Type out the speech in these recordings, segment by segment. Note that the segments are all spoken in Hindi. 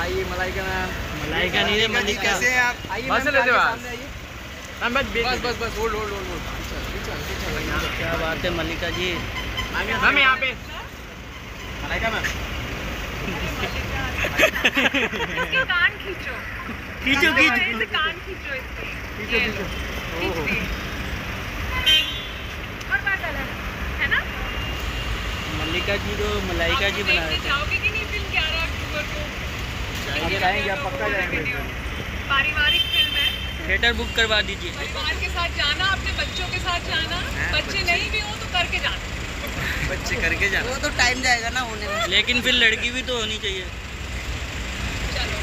आइए मलाइका मैम मलाइका नहीं रे मलिका कैसे हैं आप? आइए बस। लेते हो। मैम बस बस बस बस होल्ड होल्ड होल्ड होल्ड क्या बात है मलिका जी। मैम यहाँ पे। मलाइका मैम। कान खींचो। खींचो हाँ, खींचो। कान खींचो इसके है ना? मल्लिका जी को मलाइका जी बना रहे थे जाओगे कि नहीं फ़िल्म 11 अक्टूबर को आगे जाएँगे आप पक्का जाएँगे। पारिवारिक फ़िल्म है। थिएटर बुक करवा दीजिए। परिवार के साथ जाना अपने बच्चों के साथ जाना। बच्चे नहीं भी हो तो करके जाना। बच्चे करके जाना। वो तो टाइम जाएगा ना होने में। लेकिन फिर लड़की भी तो होनी चाहिए। चलो.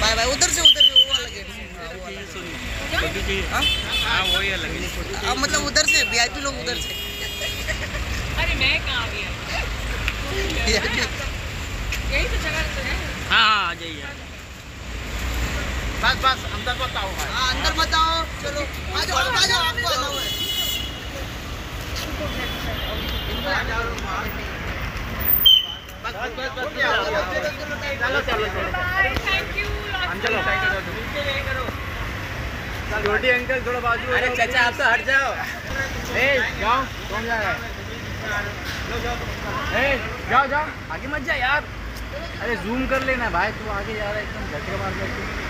बाय बाय उधर से उधर से वो वाला गेट हाँ? हाँ वही अलग है। अब मतलब उधर से वीआईपी लोग उधर से। अरे मैं कहाँ भी हूँ VIP यही तो जगह तो है हाँ बस बस अंदर बताओ भाई। हाँ अंदर मत आओ चलो। आ जाओ आ जाओ आपको आना है। चलो चलो चलो बाय थैंक यू चलो छोटी अंकल थोड़ा बाजू अरे चाचा आप तो हट जाओ। ए जाओ। कौन जा रहा है? ए जाओ जाओ। आगे मत जा यार। अरे जूम कर लेना भाई तू आगे जा रहा है एकदम झटके मार के